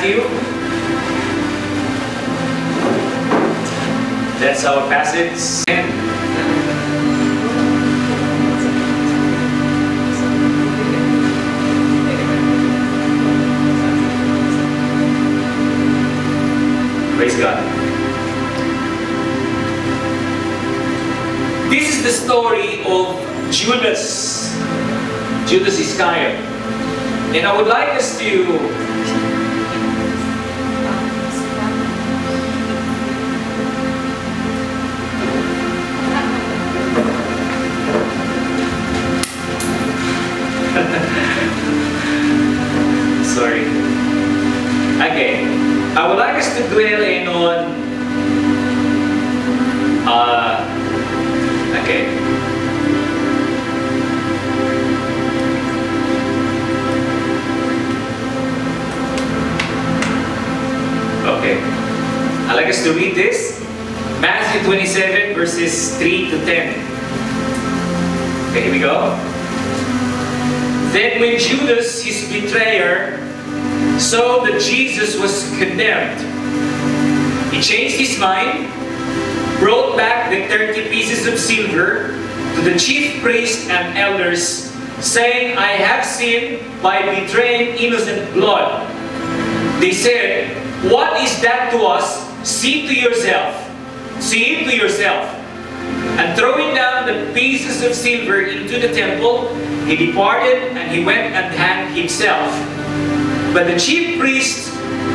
Matthew. That's our passage. Praise God. This is the story of Judas, Judas Iscariot. And I would like us to I would like us to dwell in on uh okay. Okay. I'd like us to read this. Matthew 27 verses 3 to 10. Okay, here we go. Then when Judas, his betrayer, saw that Jesus was condemned, he changed his mind, brought back the 30 pieces of silver to the chief priests and elders, saying, I have sinned by betraying innocent blood. They said, What is that to us? See to yourself. See to yourself. And throwing down the pieces of silver into the temple, he departed and he went and hanged himself. But the chief priest,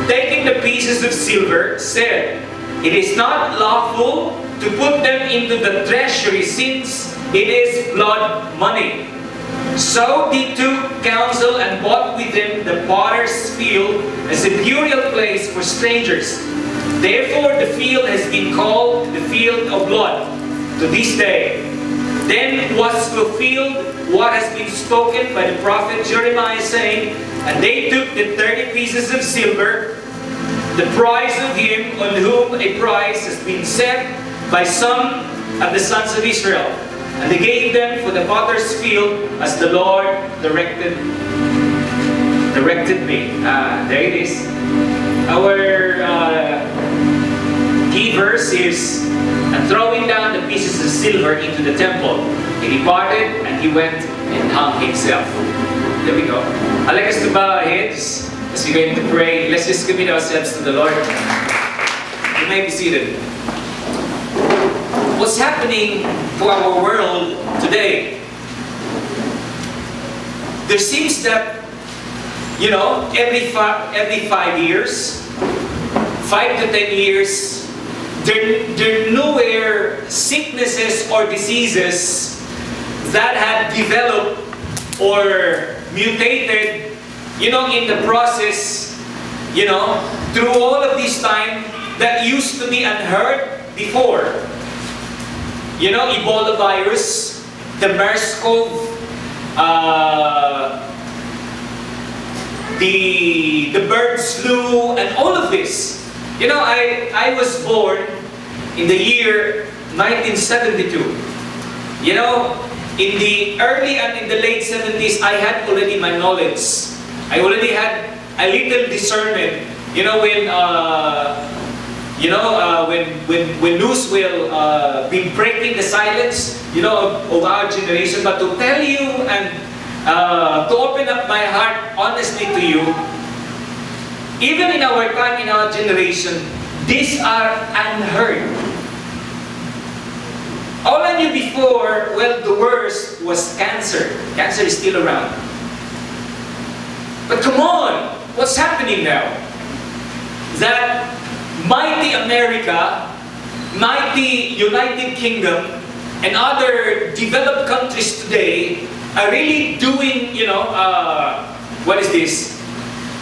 taking the pieces of silver, said, It is not lawful to put them into the treasury since it is blood money. So they took counsel and bought with them the potter's field as a burial place for strangers. Therefore the field has been called the field of blood to this day. Then was fulfilled what has been spoken by the prophet Jeremiah saying, And they took the thirty pieces of silver, the price of him on whom a price has been set by some of the sons of Israel. And they gave them for the potter's field as the Lord directed directed me. Ah, there it is. Our uh, key verse is, and throwing down the pieces of silver into the temple, he departed and he went and hung himself. There we go. I'd like us to bow our heads as we're going to pray. Let's just commit ourselves to the Lord. You may be seated. What's happening for our world today? There seems that, you know, every five, every five years, five to ten years, there, there are nowhere sicknesses or diseases that have developed or mutated, you know, in the process, you know, through all of this time that used to be unheard before. You know, Ebola virus, the MERS-CoV, uh, the, the bird flu, and all of this. You know, I, I was born in the year 1972. You know, in the early and in the late 70s, I had already my knowledge. I already had a little discernment. You know, when uh, you know uh, when when when news will uh, be breaking the silence, you know, of, of our generation. But to tell you and uh, to open up my heart honestly to you, even in our time, in our generation, these are unheard. All I knew before, well, the worst was cancer. Cancer is still around. But come on, what's happening now? That mighty America, mighty United Kingdom, and other developed countries today are really doing, you know, uh, what is this?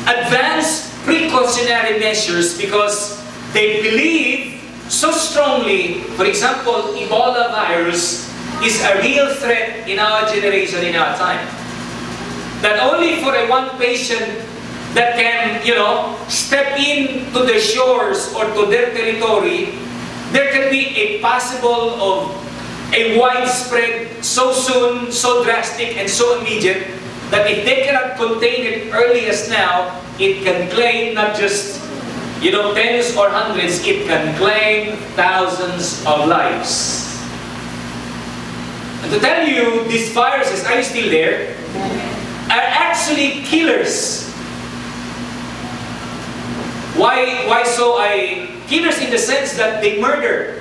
Advanced precautionary measures because they believe so strongly, for example, Ebola virus is a real threat in our generation, in our time. That only for a one patient that can, you know, step into the shores or to their territory, there can be a possible of a widespread, so soon, so drastic, and so immediate, that if they cannot contain it early as now, it can claim not just you know, tens or hundreds, it can claim thousands of lives. And to tell you, these viruses, are you still there? Are actually killers. Why, why so I, killers in the sense that they murder.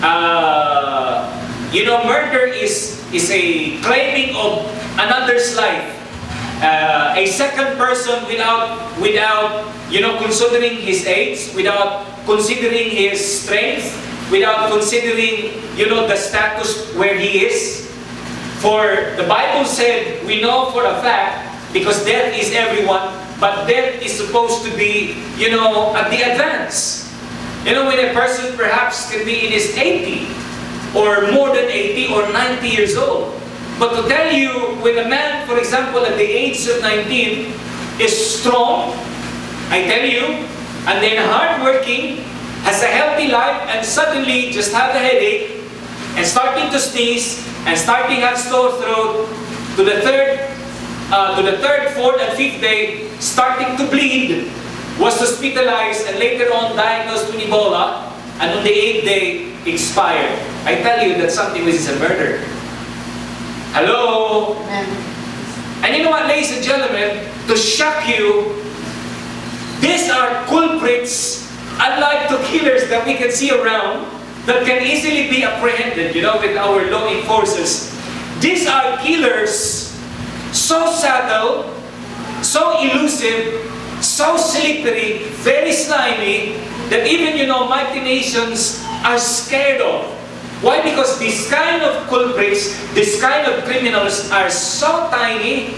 Uh, you know, murder is, is a claiming of another's life uh, a second person without, without, you know, considering his age, without considering his strength, without considering, you know, the status where he is. For the Bible said, we know for a fact, because death is everyone, but death is supposed to be, you know, at the advance. You know, when a person perhaps can be in his 80, or more than 80 or 90 years old, but to tell you, when a man, for example, at the age of 19 is strong, I tell you, and then hardworking, has a healthy life, and suddenly just have a headache, and starting to sneeze, and starting have sore throat, to the third, uh, to the third, fourth, and fifth day, starting to bleed, was hospitalized, and later on diagnosed with Ebola, and on the eighth day, expired. I tell you that something which is a murder. Hello? And you know what, ladies and gentlemen, to shock you, these are culprits, unlike the killers that we can see around, that can easily be apprehended, you know, with our law enforcers. These are killers so subtle, so elusive, so slippery, very slimy, that even, you know, mighty nations are scared of. Why? Because this kind of culprits, this kind of criminals are so tiny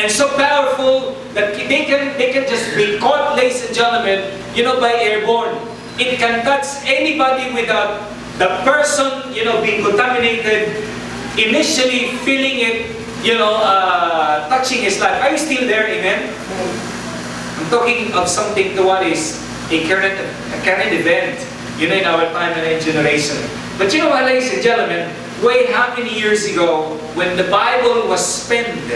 and so powerful that they can, they can just be caught, ladies and gentlemen, you know, by airborne. It can touch anybody without the person, you know, being contaminated, initially feeling it, you know, uh, touching his life. Are you still there, amen? I'm talking of something to what is a current, a current event, you know, in our time and generation. But you know what, ladies and gentlemen, way how many years ago, when the Bible was penned,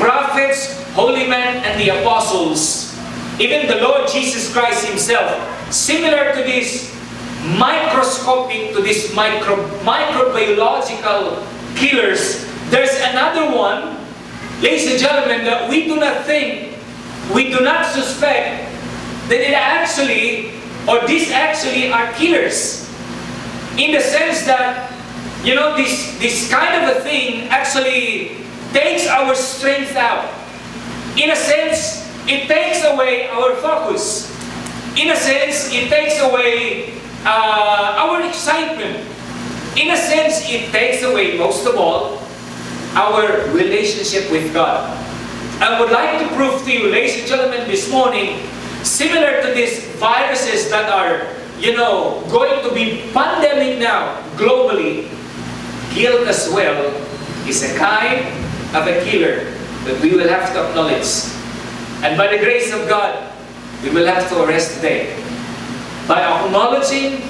prophets, holy men, and the apostles, even the Lord Jesus Christ himself, similar to this microscopic, to this micro, microbiological killers, there's another one, ladies and gentlemen, that we do not think, we do not suspect that it actually, or these actually are killers in the sense that, you know, this, this kind of a thing actually takes our strength out. In a sense, it takes away our focus. In a sense, it takes away uh, our excitement. In a sense, it takes away, most of all, our relationship with God. I would like to prove to you, ladies and gentlemen, this morning, similar to these viruses that are you know, going to be pandemic now, globally, guilt as well is a kind of a killer that we will have to acknowledge. And by the grace of God, we will have to arrest today. By acknowledging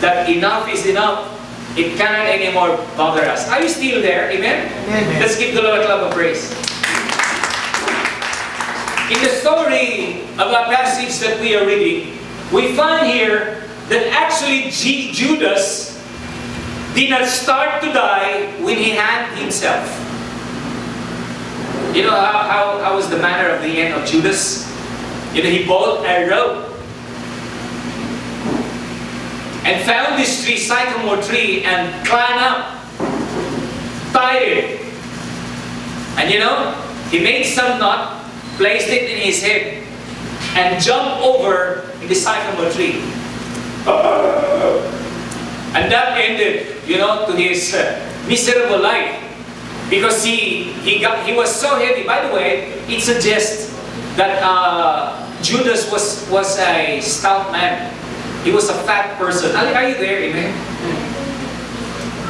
that enough is enough, it cannot anymore bother us. Are you still there? Amen? Amen. Let's give the Lord a clap of praise. In the story of a passage that we are reading, we find here that actually G Judas did not start to die when he hanged himself. You know how, how, how was the manner of the end of Judas? You know, he bought a rope and found this tree, sycamore tree, and climbed up, tied it. And you know, he made some knot, placed it in his head, and jumped over the sycamore tree. And that ended, you know, to his uh, miserable life. Because he, he, got, he was so heavy. By the way, it suggests that uh, Judas was, was a stout man. He was a fat person. Are, are you there? Amen?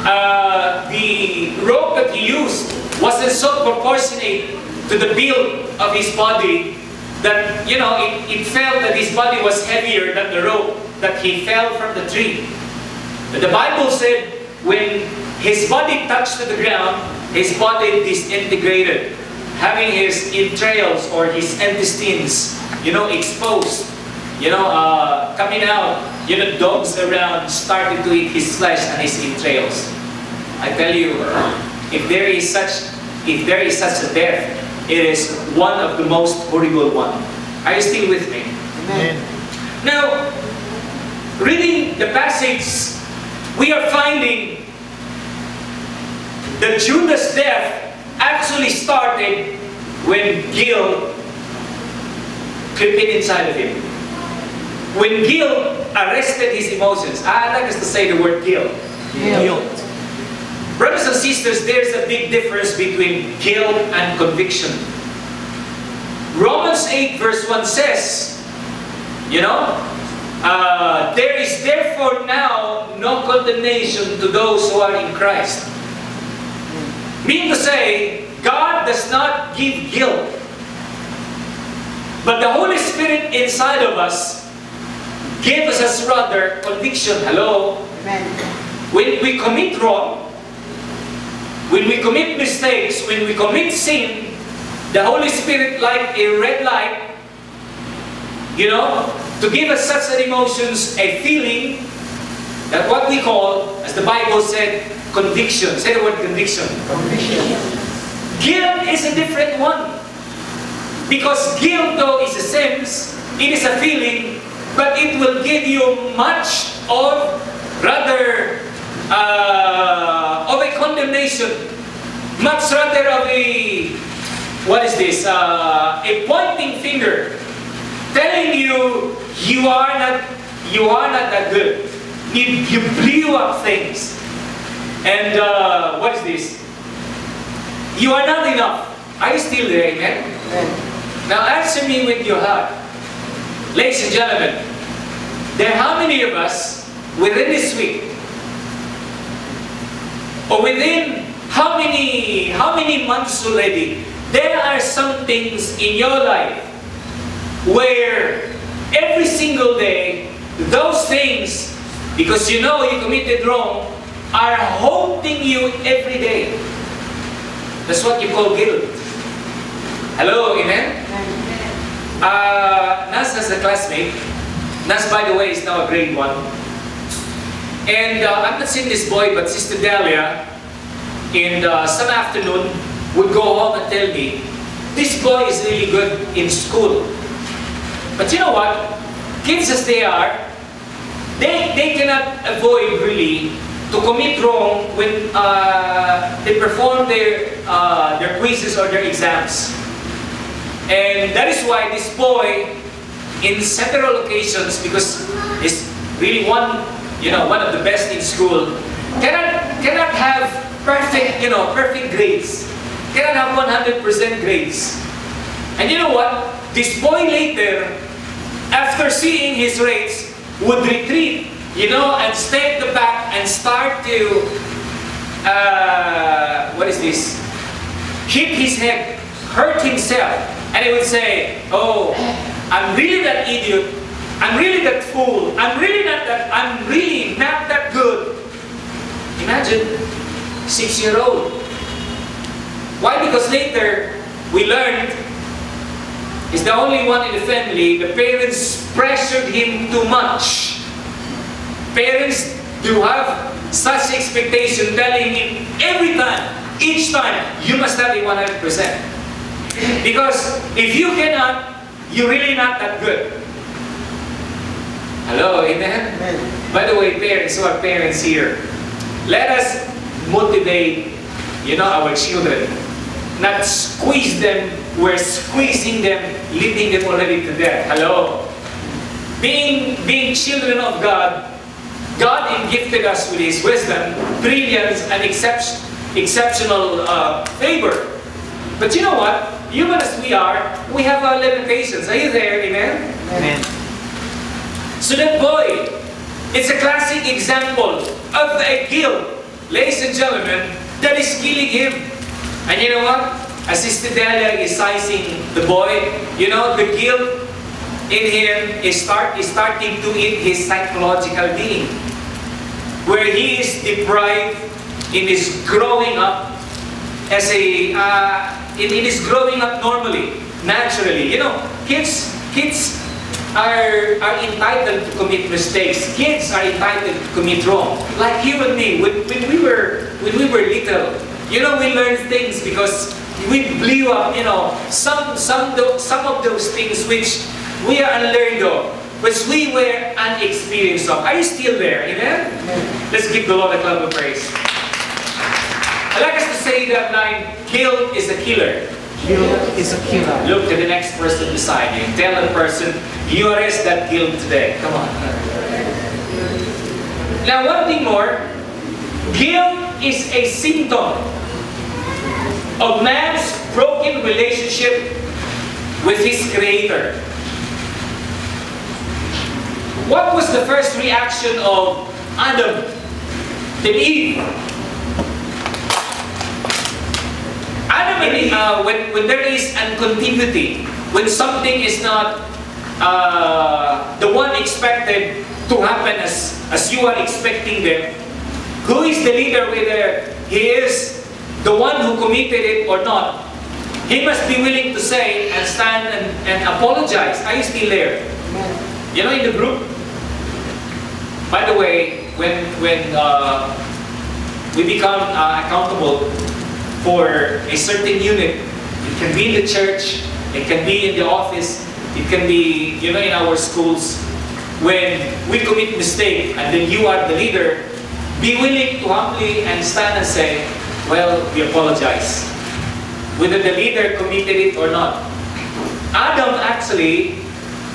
Uh, the rope that he used wasn't so proportionate to the build of his body that, you know, it, it felt that his body was heavier than the rope that he fell from the tree. But the Bible said when his body touched the ground, his body disintegrated, having his entrails or his intestines, you know, exposed, you know, uh, coming out. You know, dogs around started to eat his flesh and his entrails. I tell you, if there is such, if there is such a death, it is one of the most horrible one. Are you still with me? Amen. Now, reading the passage, we are finding that Judas' death actually started when guilt crept in inside of him. When guilt arrested his emotions, I like us to say the word guilt. Guilt. Brothers and sisters, there's a big difference between guilt and conviction. Romans 8 verse 1 says, you know, uh, there is therefore now no condemnation to those who are in Christ. Meaning to say, God does not give guilt. But the Holy Spirit inside of us gives us rather conviction. Hello? Amen. When we commit wrong, when we commit mistakes, when we commit sin, the Holy Spirit, like a red light, you know, to give us such an emotions, a feeling, that what we call, as the Bible said, conviction. Say the word conviction. Conviction. Guilt is a different one. Because guilt, though, is a sense, it is a feeling, but it will give you much or rather, uh, of a condemnation, much rather of a, what is this, uh, a pointing finger, telling you you are not, you are not that good. You, you blew up things. And uh, what is this? You are not enough. Are you still there, amen? Amen. Now answer me with your heart. Ladies and gentlemen, there are how many of us within this week or within how many how many months already there are some things in your life where every single day those things because you know you committed wrong are haunting you every day that's what you call guilt hello amen uh, Nas has a classmate. Nas, by the way, is now a grade one. And uh, I'm not seeing this boy, but Sister Delia, in uh, some afternoon, would go home and tell me, this boy is really good in school. But you know what? Kids as they are, they, they cannot avoid really to commit wrong when uh, they perform their, uh, their quizzes or their exams. And that is why this boy, in several occasions, because he's really one, you know, one of the best in school, cannot cannot have perfect, you know, perfect grades. Cannot have 100% grades. And you know what? This boy later, after seeing his grades, would retreat, you know, and stay at the back and start to, uh, what is this? Hit his head, hurt himself. And he would say, oh, I'm really that idiot. I'm really that fool. I'm really not that, I'm really not that good. Imagine, six-year-old. Why? Because later, we learned he's the only one in the family. The parents pressured him too much. Parents do have such expectation telling him every time, each time, you must a 100%. Because if you cannot, you're really not that good. Hello, amen? Amen. By the way, parents who are parents here, let us motivate, you know, our children. Not squeeze them, we're squeezing them, leading them already to death. Hello? Being, being children of God, God gifted us with His wisdom, brilliance, and excep- exceptional uh, favor. But you know what? Human as we are, we have our limitations. Are you there? Amen? Amen. So that boy, it's a classic example of a guilt, ladies and gentlemen, that is killing him. And you know what? As Sister Delia is sizing the boy, you know, the guilt in him is, start, is starting to eat his psychological being. Where he is deprived in his growing up as a uh, it, it is growing up normally, naturally. You know, kids kids are are entitled to commit mistakes. Kids are entitled to commit wrong. Like you and me, when, when we were when we were little, you know, we learned things because we blew up. You know, some some some of those things which we are unlearned of. Which we were unexperienced of. Are you still there? Amen? Let's give the Lord a clap of praise. I like us to say that line, guilt is a killer. Guilt is a killer. Look to the next person beside you. Tell the person, you arrest that guilt today. Come on. Now, one thing more. Guilt is a symptom of man's broken relationship with his Creator. What was the first reaction of Adam and Eve? Eve, uh, when, when there is uncontinuity, when something is not uh, the one expected to happen as, as you are expecting them, who is the leader whether he is the one who committed it or not? He must be willing to say and stand and, and apologize. Are you still there? You know, in the group? By the way, when, when uh, we become uh, accountable for a certain unit, it can be in the church, it can be in the office, it can be, you know, in our schools. When we commit mistake and then you are the leader, be willing to humbly and stand and say, well, we apologize. Whether the leader committed it or not. Adam actually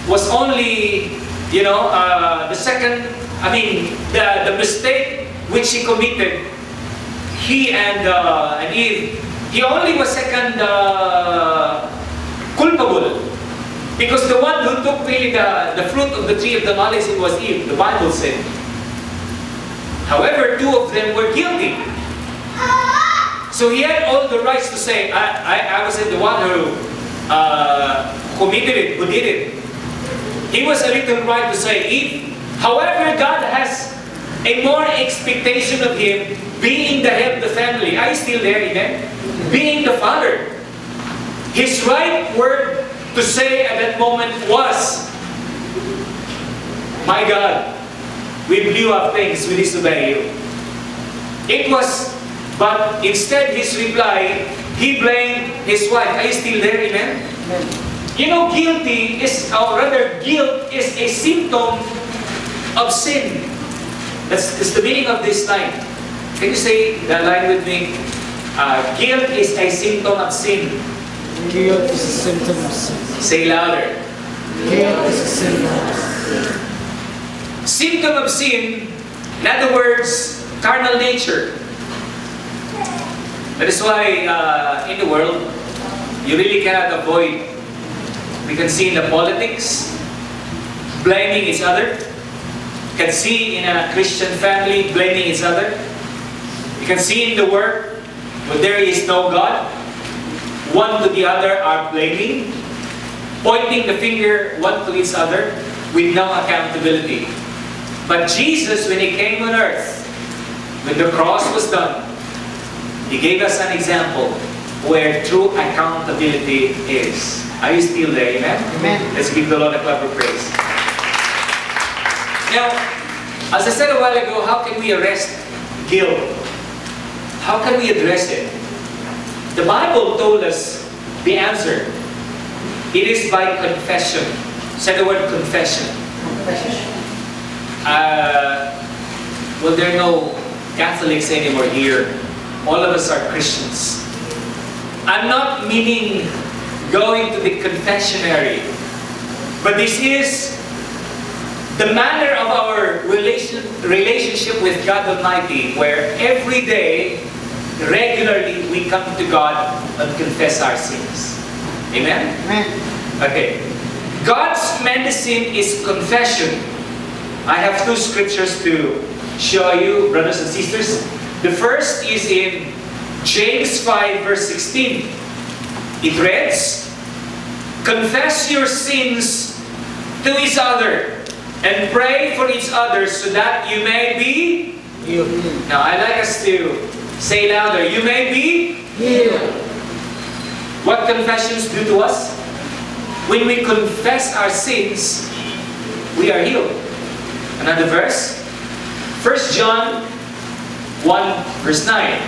was only, you know, uh, the second, I mean, the, the mistake which he committed, he and, uh, and Eve, he only was second uh, culpable. Because the one who took really the, the fruit of the tree of the knowledge, it was Eve, the Bible said. However, two of them were guilty. So he had all the rights to say, I, I, I wasn't the one who uh, committed it, who did it. He was a little right to say, Eve. However, God has a more expectation of him being the head of the family. Are you still there, amen? Being the father. His right word to say at that moment was, My God, we blew up things, we disobey you. It was, but instead his reply, he blamed his wife. Are you still there, amen? You know, guilty is, or rather, guilt is a symptom of sin. That's, that's the meaning of this line. Can you say that line with me? Uh, guilt is a symptom of sin. Guilt is a symptom of sin. Say louder. Guilt is a symptom of sin. Symptom of sin, in other words, carnal nature. That is why uh, in the world, you really cannot avoid. We can see in the politics, blaming each other. You can see in a Christian family, blaming each other. You can see in the work, where there is no God, one to the other are blaming, pointing the finger one to each other with no accountability. But Jesus, when He came on earth, when the cross was done, He gave us an example where true accountability is. Are you still there? Amen? Amen. Let's give the Lord a clap of praise. Now, as I said a while ago, how can we arrest guilt? How can we address it? The Bible told us the answer. It is by confession. Say the word confession. Confession. Uh, well, there are no Catholics anymore here. All of us are Christians. I'm not meaning going to the confessionary, but this is the manner of our relation, relationship with God Almighty, where every day, regularly, we come to God and confess our sins. Amen? Amen. Okay. God's medicine is confession. I have two scriptures to show you, brothers and sisters. The first is in James 5, verse 16. It reads, Confess your sins to each other and pray for each other so that you may be. Healed. Now, I'd like us to say louder, you may be Healed. What confessions do to us? When we confess our sins, we are healed. Another verse. 1 John 1 verse 9.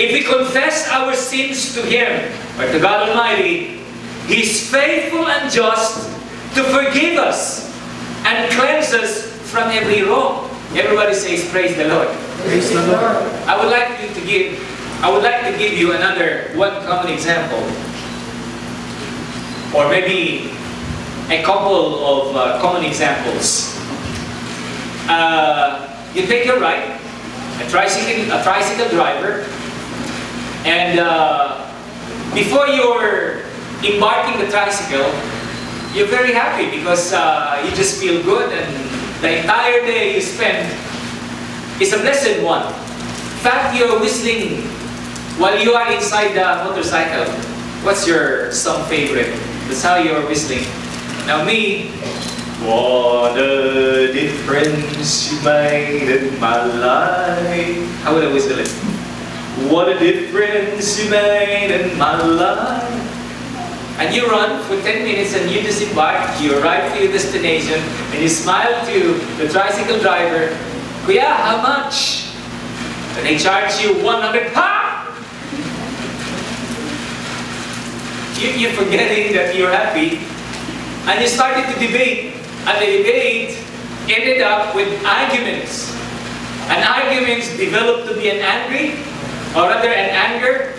If we confess our sins to Him, or to God Almighty, He is faithful and just to forgive us and cleanse us from every wrong. Everybody says, praise the Lord. Praise the Lord. I would like you to give I would like to give you another one common example. Or maybe a couple of uh, common examples. Uh, you take your ride, a tricycle, a tricycle driver, and uh, before you're embarking the tricycle, you're very happy because uh, you just feel good and the entire day you spend is a blessed one. In fact, you're whistling while you are inside the motorcycle. What's your song favorite? That's how you're whistling. Now me, what a difference you made in my life. How would I whistle it? What a difference you made in my life. And you run for 10 minutes and you disembark, you arrive to your destination, and you smile to the tricycle driver, Kuya, how much? And they charge you 100 ha! You, you're forgetting that you're happy, and you started to debate, and the debate ended up with arguments. And arguments developed to be an angry, or rather an anger,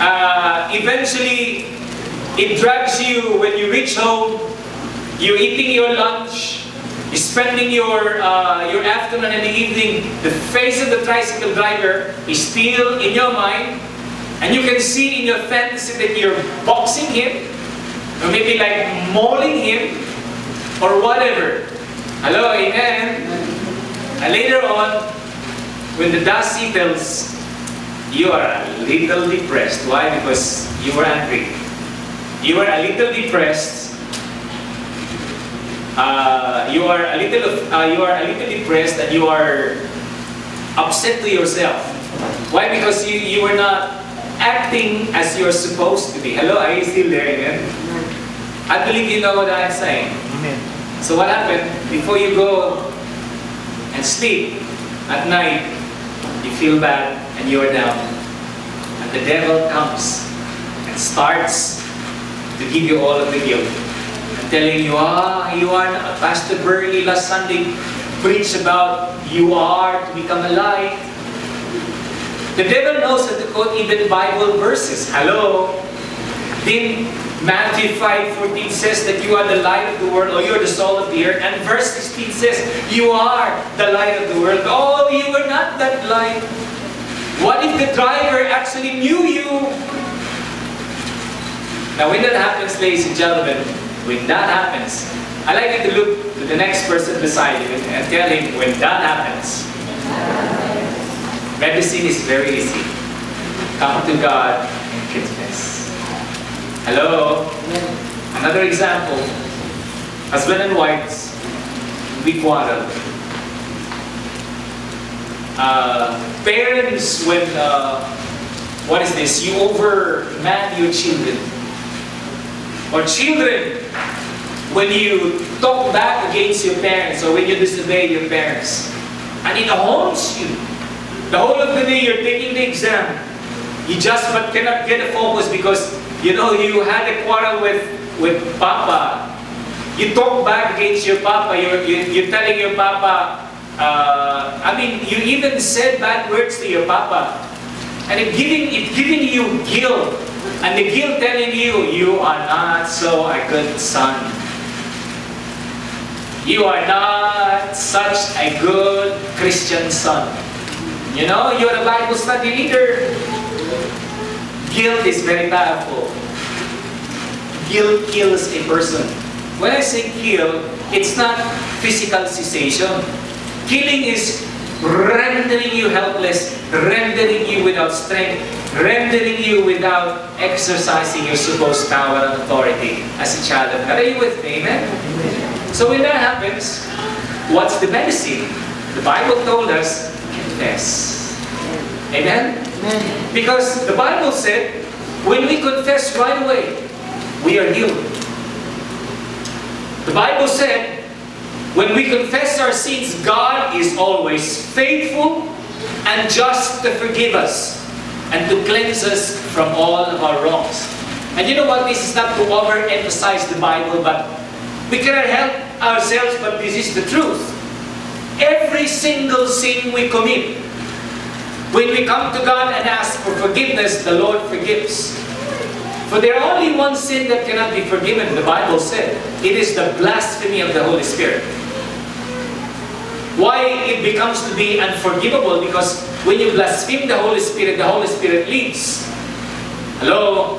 uh, eventually, it drags you when you reach home. You're eating your lunch. You're spending your uh, your afternoon and the evening. The face of the tricycle driver is still in your mind, and you can see in your fantasy that you're boxing him, or maybe like mauling him, or whatever. Hello, amen. And later on, when the dust settles, you are a little depressed. Why? Because you were angry. You were a little depressed. Uh, you are a little. Uh, you are a little depressed, and you are upset to yourself. Why? Because you you were not acting as you're supposed to be. Hello, are you still there, amen? I believe you know what I'm saying. Amen. So what happened? Before you go and sleep at night, you feel bad and you're down. And the devil comes and starts to give you all of the guilt. And telling you, ah, you are not. Pastor Berlie last Sunday preached about you are to become a light. The devil knows how to quote even Bible verses. Hello? Then Matthew 5:14 says that you are the light of the world, or you're the salt of the earth. And verse 16 says, you are the light of the world. Oh, you were not that light. What if the driver actually knew you? Now when that happens, ladies and gentlemen, when that happens, I like you to look to the next person beside you and tell him, when that happens, medicine is very easy. Come to God and confess. Hello? Another example. Husband and wives, we quarrel. Uh, parents, when, uh, what is this? You overman your children. Or children, when you talk back against your parents or when you disobey your parents. And it haunts you. The whole of the day you're taking the exam. You just but cannot get a focus because you know you had a quarrel with with Papa. You talk back against your Papa. You're, you, you're telling your Papa, uh, I mean, you even said bad words to your Papa. And it giving, it giving you guilt. And the guilt telling you, you are not so a good son. You are not such a good Christian son. You know, you're a Bible study leader. Guilt is very powerful. Guilt kills a person. When I say kill, it's not physical cessation. Killing is rendering you helpless, rendering you without strength, rendering you without exercising your supposed power and authority as a child of God. Are you with me? Amen? So when that happens, what's the medicine? The Bible told us, confess. Amen? Because the Bible said, when we confess right away, we are healed. The Bible said, when we confess our sins, God is always faithful and just to forgive us and to cleanse us from all of our wrongs. And you know what? This is not to overemphasize the Bible, but we cannot help ourselves, but this is the truth. Every single sin we commit, when we come to God and ask for forgiveness, the Lord forgives. For there are only one sin that cannot be forgiven, the Bible said. It is the blasphemy of the Holy Spirit. Why it becomes to be unforgivable? Because when you blaspheme the Holy Spirit, the Holy Spirit leaves. Hello?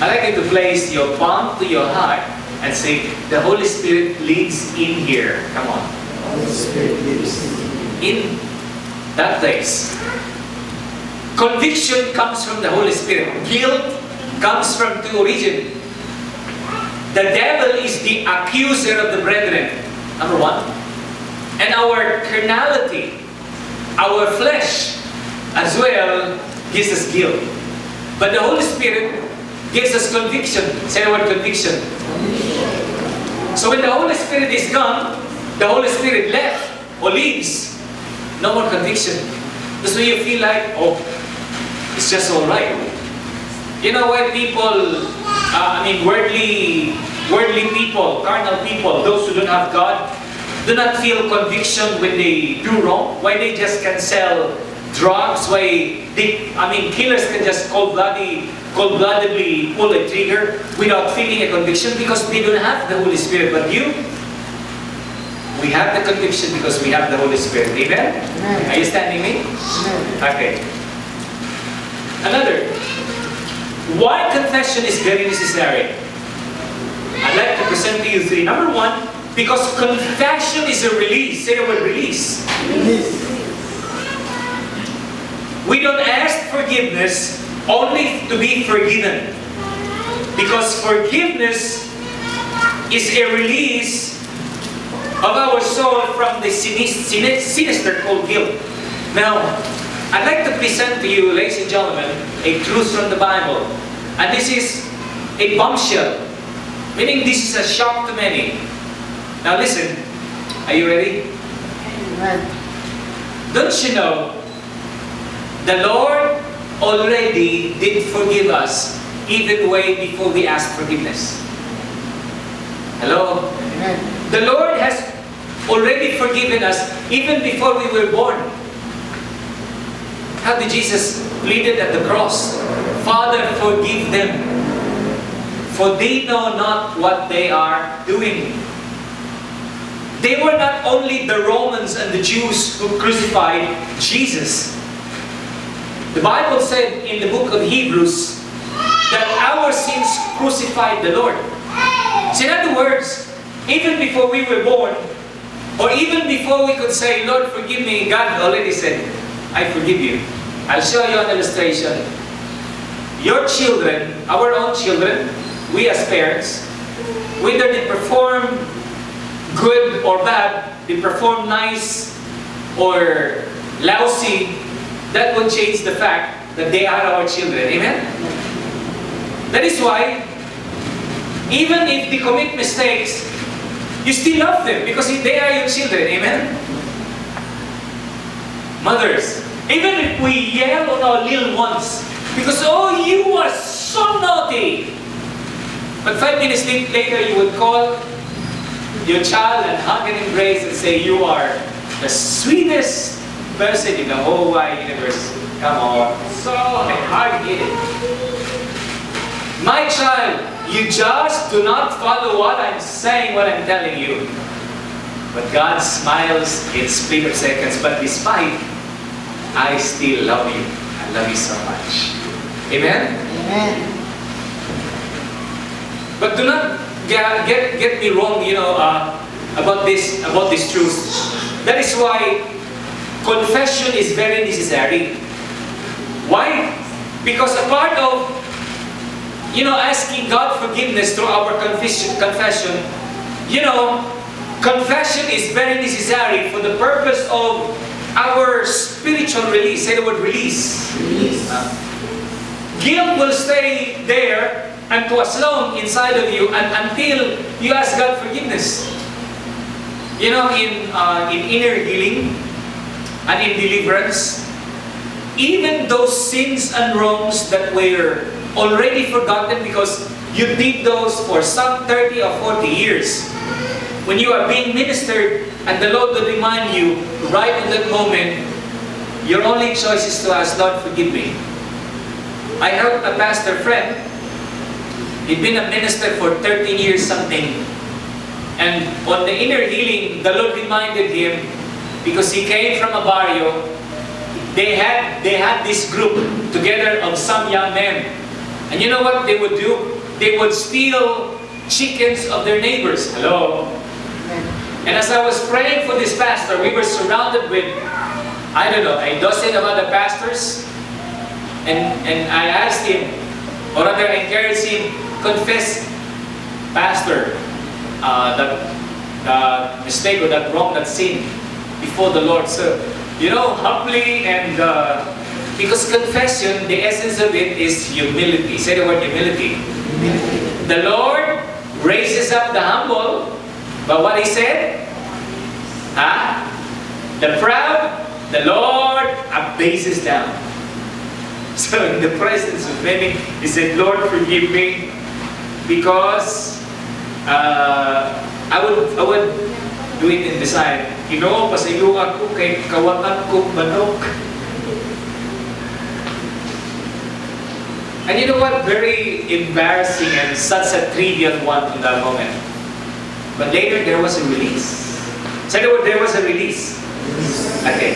I'd like you to place your palm to your heart and say, the Holy Spirit leads in here. Come on. The Holy Spirit lives. In that place. Conviction comes from the Holy Spirit. Guilt comes from two origin. The devil is the accuser of the brethren. Number one. And our carnality, our flesh, as well, gives us guilt. But the Holy Spirit gives us conviction. Say the word conviction. So when the Holy Spirit is gone, the Holy Spirit left or leaves, no more conviction. That's when you feel like, oh, it's just all right. You know when people, uh, I mean worldly, worldly people, carnal people, those who don't have God, do not feel conviction when they do wrong. Why they just can sell drugs? Why they, I mean killers can just cold-bloodedly, cold-bloodedly pull a trigger without feeling a conviction because they don't have the Holy Spirit. But you, we have the conviction because we have the Holy Spirit. Amen? Amen. Are you standing me? Amen. Okay. Another. Why confession is very necessary? I'd like to present to you three. Number one, because confession is a release. Say the word release. Release. We don't ask forgiveness only to be forgiven. Because forgiveness is a release of our soul from the sinis- sinis- sinister called guilt. Now, I'd like to present to you, ladies and gentlemen, a truth from the Bible. And this is a bombshell, meaning this is a shock to many. Now listen, are you ready? Amen. Don't you know the Lord already did forgive us even way before we asked forgiveness? Hello? Amen. The Lord has already forgiven us even before we were born. How did Jesus pleaded at the cross? Father, forgive them, for they know not what they are doing. They were not only the Romans and the Jews who crucified Jesus. The Bible said in the book of Hebrews that our sins crucified the Lord. So in other words, even before we were born, or even before we could say, Lord, forgive me, God already said, I forgive you. I'll show you an illustration. Your children, our own children, we as parents, whether they perform good or bad, they perform nice or lousy, that would change the fact that they are our children. Amen? That is why, even if they commit mistakes, you still love them because they are your children. Amen? Mothers, even if we yell on our little ones because, oh, you are so naughty. But five minutes later, you would call your child and hug and embrace and say, You are the sweetest person in the whole wide universe. Come on. So hard hit it. My child, you just do not follow what I'm saying, what I'm telling you. But God smiles in split of seconds. But despite, I still love you. I love you so much. Amen? Amen. But do not get, get, get me wrong, you know, uh, about this about this truth. That is why confession is very necessary. Why? Because a part of you know asking God forgiveness through our confession, confession, you know, confession is very necessary for the purpose of our spiritual release. Say the word release. Release. Guilt will stay there and to as long inside of you and until you ask God forgiveness. You know, in uh, in inner healing and in deliverance, even those sins and wrongs that were already forgotten because you did those for some 30 or 40 years, when you are being ministered and the Lord will remind you right in that moment, your only choice is to ask, Lord, forgive me. I helped a pastor friend. He'd been a minister for 13 years something. And on the inner healing, the Lord reminded him, because he came from a barrio, they had, they had this group together of some young men. And you know what they would do? They would steal chickens of their neighbors. Hello? And as I was praying for this pastor, we were surrounded with, I don't know, a dozen of other pastors. And, and I asked him, or rather encouraged him, confess, Pastor, uh, that uh, mistake or that wrong, that sin before the Lord. So, you know, humbly and uh, because confession, the essence of it is humility. Say the word humility. The Lord raises up the humble, but what He said? Huh? The proud, the Lord abases down. So in the presence of many, He said, Lord, forgive me because uh, I would I would do it in design. Ginoo, pasayo ako kay kawakan ko manok. And you know what? Very embarrassing and such a trivial one in that moment. But later there was a release. Say the word, there was a release. Okay.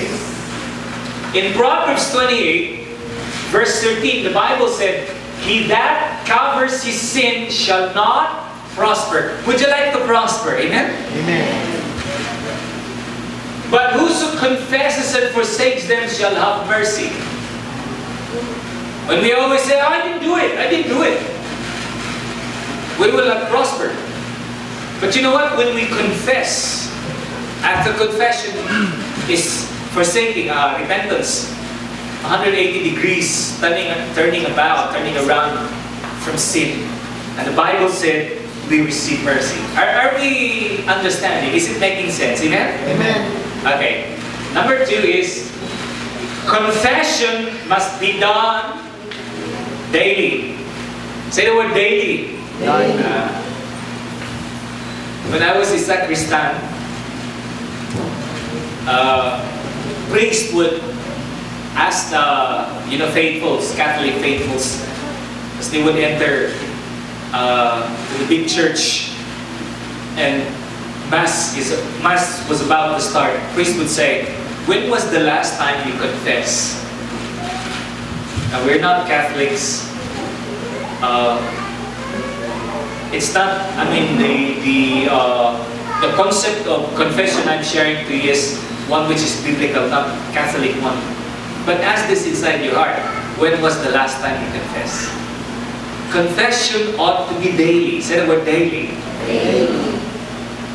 In Proverbs 28, verse 13, the Bible said, He that covers his sin shall not prosper. Would you like to prosper? Amen? Amen. But whoso confesses and forsakes them shall have mercy. When we always say, I didn't do it, I didn't do it, we will not prosper. But you know what? When we confess, after confession is forsaking, uh, repentance, 180 degrees, turning, turning about, turning around from sin. And the Bible said, we receive mercy. Are, are we understanding? Is it making sense? Amen? Amen. Okay. Number two is confession must be done daily. Say the word daily. Daily. Uh, when I was a sacristan, uh, priest would ask the you know faithfuls, Catholic faithfuls, as they would enter uh, the big church, and mass is mass was about to start. Priest would say, "When was the last time you confessed?" Now we're not Catholics. Uh, it's not. I mean, the the uh, the concept of confession I'm sharing to you is one which is biblical, not Catholic one. But ask this inside your heart: When was the last time you confessed? Confession ought to be daily. Say the word daily.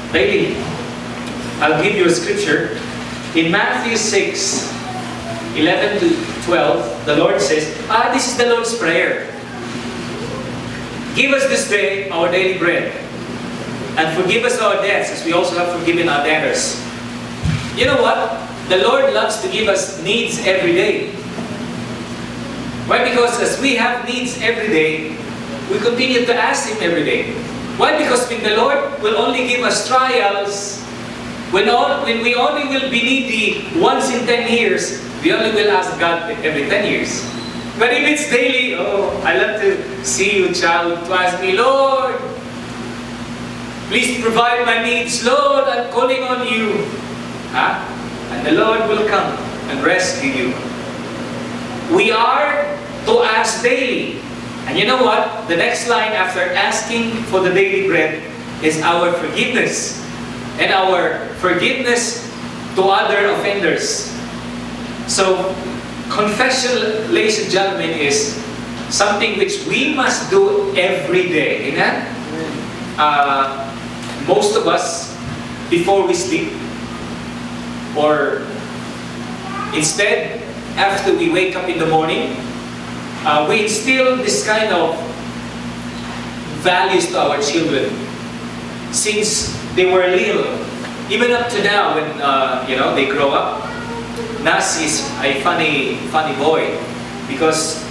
Daily. I'll give you a scripture. In Matthew 6, 11 to 12, the Lord says, Ah, this is the Lord's Prayer. Give us this day our daily bread. And forgive us our debts as we also have forgiven our debtors. You know what? The Lord loves to give us needs every day. Why? Because as we have needs every day, we continue to ask Him every day. Why? Because when the Lord will only give us trials, when, all, when we only will be needy once in 10 years, we only will ask God every 10 years. But if it's daily, oh, I love to see you, child, to ask me, Lord, please provide my needs. Lord, I'm calling on you. Huh? And the Lord will come and rescue you. We are to ask daily. And you know what? The next line after asking for the daily bread is our forgiveness. And our forgiveness to other offenders. So, confession, ladies and gentlemen, is something which we must do every day. Amen? Uh, most of us, before we sleep, or Instead, after we wake up in the morning, uh, we instill this kind of values to our children since they were little. Even up to now, when uh, you know they grow up, Nas is a funny, funny boy because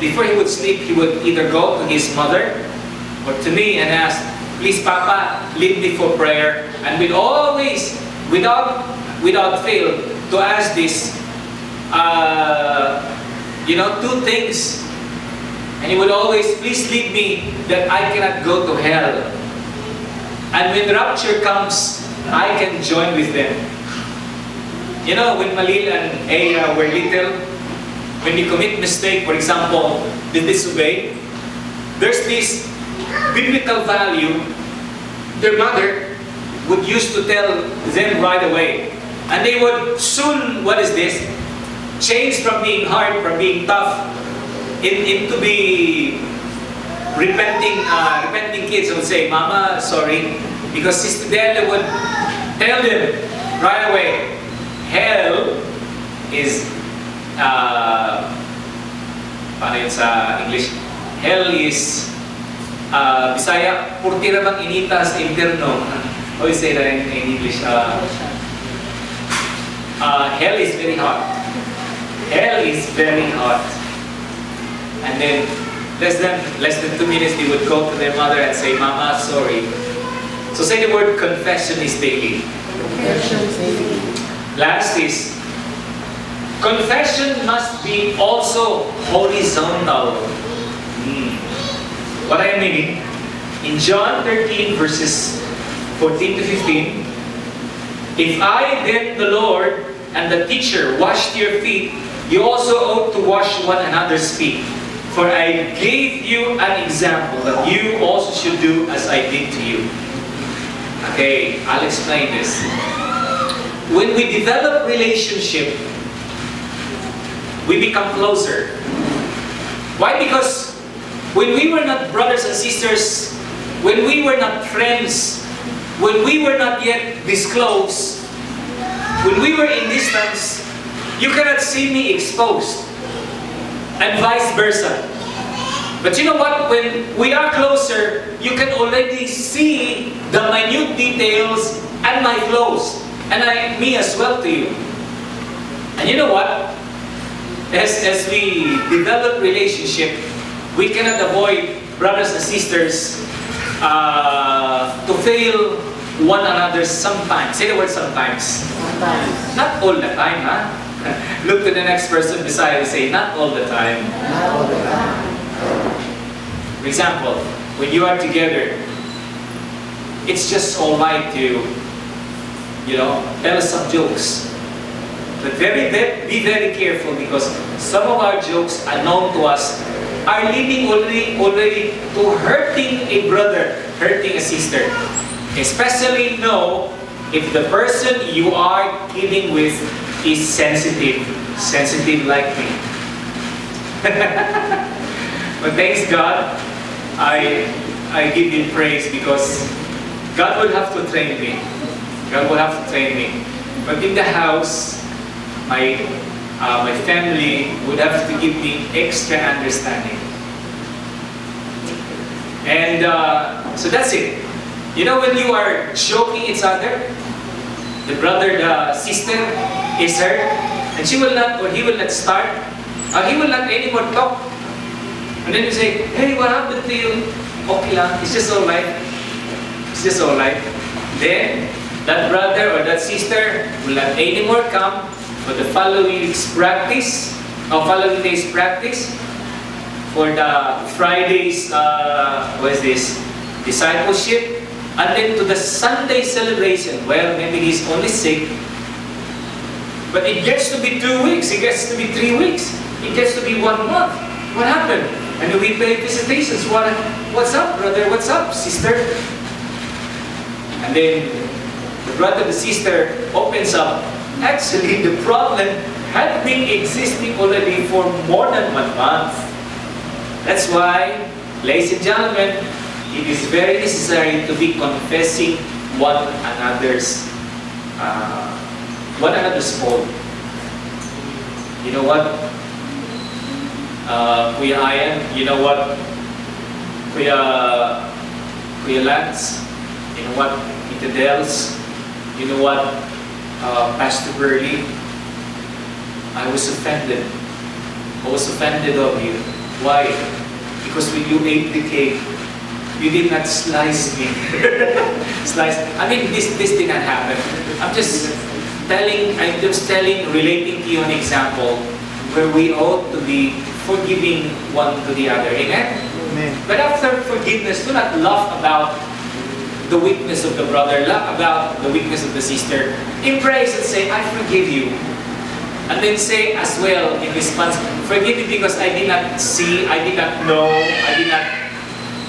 before he would sleep, he would either go to his mother or to me and ask, "Please, Papa, lead me for prayer." And we'd always, without without fail, to ask this, uh, you know, two things. And he would always, please lead me that I cannot go to hell. And when rapture comes, I can join with them. You know, when Malil and Aya were little, when you commit mistake, for example, they disobey, there's this biblical value their mother would use to tell them right away. And they would soon, what is this? Change from being hard, from being tough, in, into be repenting, uh, repenting kids would say, Mama, sorry. Because Sister Della would tell them right away, hell is, uh, paano yun sa English? Hell is, uh, Bisaya, purtira bang initas interno? How you say that in, in English? Uh, uh, hell is very hot. Hell is very hot. And then less than less than two minutes they would go to their mother and say, Mama, sorry. So say the word confession is daily. Confession daily. Last is confession must be also horizontal. Hmm. What I mean, in John 13 verses 14 to 15, if I then the Lord and the teacher washed your feet, you also ought to wash one another's feet. For I gave you an example that you also should do as I did to you. Okay, I'll explain this. When we develop relationship, we become closer. Why? Because when we were not brothers and sisters, when we were not friends, when we were not yet this close, when we were in distance, you cannot see me exposed. And vice versa. But you know what? When we are closer, you can already see the minute details and my flows. And I, me as well to you. And you know what? As, as we develop relationship, we cannot avoid brothers and sisters uh, to fail one another sometimes. Say the word sometimes. Sometimes. Not all the time, huh? Look to the next person beside you say, not all the time. Not all the time. For example, when you are together, it's just all right to, you know, tell us some jokes. But very, very, be very careful because some of our jokes are known to us are leading already, already to hurting a brother, hurting a sister. Especially know if the person you are dealing with is sensitive, sensitive like me. but thanks God, I, I give Him praise because God will have to train me. God will have to train me. But in the house, my, uh, my family would have to give me extra understanding. And uh, so that's it. You know when you are joking each other, the brother, the sister is hurt, and she will not, or he will not start, or he will not anymore talk. And then you say, hey, what happened to you? Okay it's just alright. It's just alright. Then, that brother or that sister will not anymore come for the following week's practice, or following day's practice, for the Friday's, uh, what is this, discipleship, and then to the Sunday celebration. Well, maybe he's only sick, but it gets to be two weeks, it gets to be three weeks, it gets to be one month. What happened? And we pay visitations. What, what's up, brother? What's up, sister? And then the brother, the sister opens up. Actually, the problem had been existing already for more than one month. That's why, ladies and gentlemen, it is very necessary to be confessing one another's uh, one another's fault. You know what? Uh, Kuya Ian, you know what? Kuya, Kuya Lance, you know what? Tita Dels, you know what? Uh, Pastor Berlie, I was offended. I was offended of you. Why? Because when you ate the cake, you did not slice me. slice. I mean, this this did not happen. I'm just telling. I'm just telling, relating to you an example where we ought to be forgiving one to the other. Amen. Amen. But after forgiveness, do not laugh about the weakness of the brother, laugh about the weakness of the sister. Embrace and say, I forgive you. And then say as well in response, forgive me because I did not see, I did not know, I did not,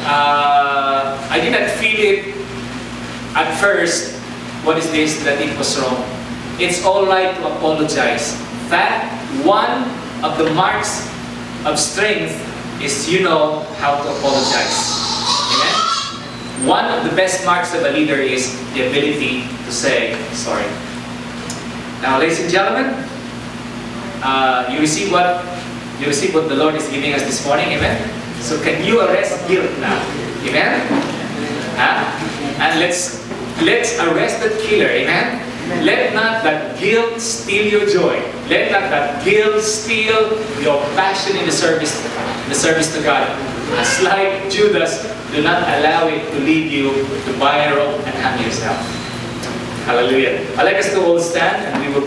uh, I did not feel it at first. What is this? That it was wrong. It's all right to apologize. That one of the marks of strength is you know how to apologize. One of the best marks of a leader is the ability to say sorry. Now, ladies and gentlemen, uh, you receive what you receive what the Lord is giving us this morning, amen. So can you arrest guilt now, amen? Huh? And let's let's arrest the killer, amen. Let not that guilt steal your joy. Let not that guilt steal your passion in the service, in the service to God. As like Judas, do not allow it to lead you to buy a rope and hang yourself. Hallelujah. I'd like us to all stand and we will